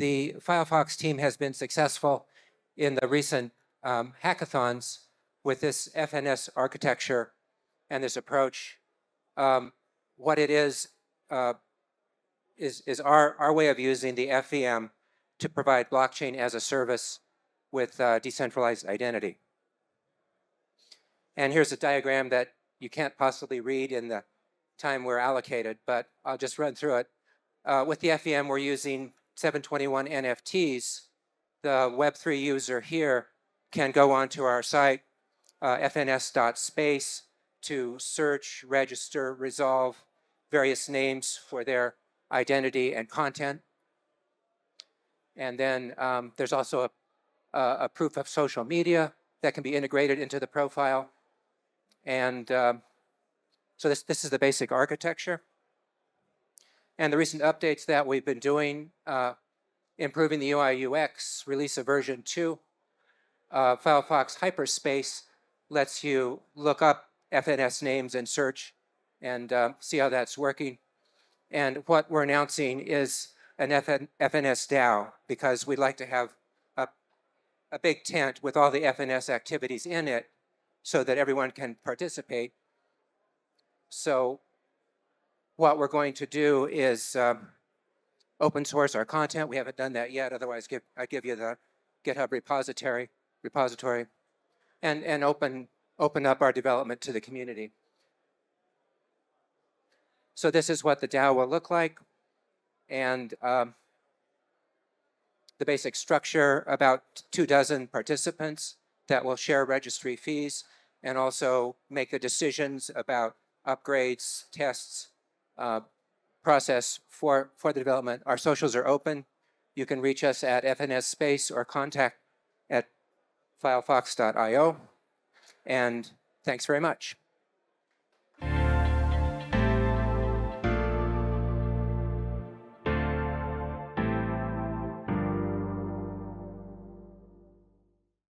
the Filfox team has been successful in the recent um, hackathons with this FNS architecture and this approach. Um, what it is, uh, is, is our, our way of using the FVM to provide blockchain as a service with uh, decentralized identity. And here's a diagram that you can't possibly read in the time we're allocated, but I'll just run through it. Uh, with the FVM, we're using 721 NFTs. The Web3 user here can go onto our site, uh, fns.space, to search, register, resolve various names for their identity and content. And then um, there's also a, a, proof of social media that can be integrated into the profile. And um, so this, this is the basic architecture. And the recent updates that we've been doing, uh, improving the UI UX, release of version 2, uh, Filfox Hyperspace lets you look up FNS names and search and uh, see how that's working. And what we're announcing is an FN, FNS DAO because we'd like to have a, a big tent with all the FNS activities in it so that everyone can participate. So what we're going to do is um, open source our content. We haven't done that yet. Otherwise, give, I give you the GitHub repository, repository, and and open open up our development to the community. So this is what the DAO will look like, and um, the basic structure: about two dozen participants that will share registry fees and also make the decisions about upgrades, tests, uh, process for, for the development. Our socials are open. You can reach us at FNS Space or contact at filfox.io. And thanks very much.